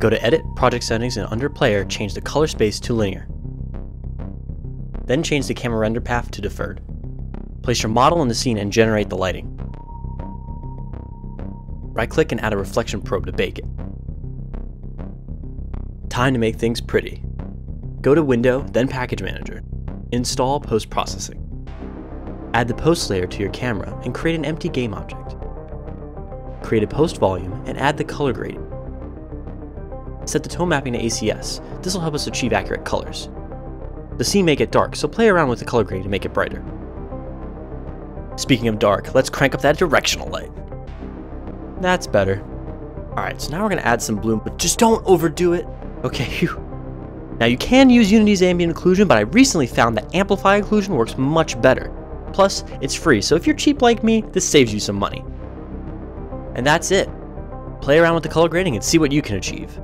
Go to Edit, Project Settings, and under Player, change the color space to linear. Then change the camera render path to deferred. Place your model in the scene and generate the lighting. Right click and add a reflection probe to bake it. Time to make things pretty. Go to Window, then Package Manager. Install Post Processing. Add the post layer to your camera and create an empty game object. Create a post volume and add the color grading. Set the tone mapping to ACES. This will help us achieve accurate colors. The scene may get dark, so play around with the color grading to make it brighter. Speaking of dark, let's crank up that directional light. That's better. Alright, so now we're going to add some bloom, but just don't overdo it. Okay, phew. Now you can use Unity's ambient occlusion, but I recently found that Amplify occlusion works much better. Plus, it's free, so if you're cheap like me, this saves you some money. And that's it. Play around with the color grading and see what you can achieve.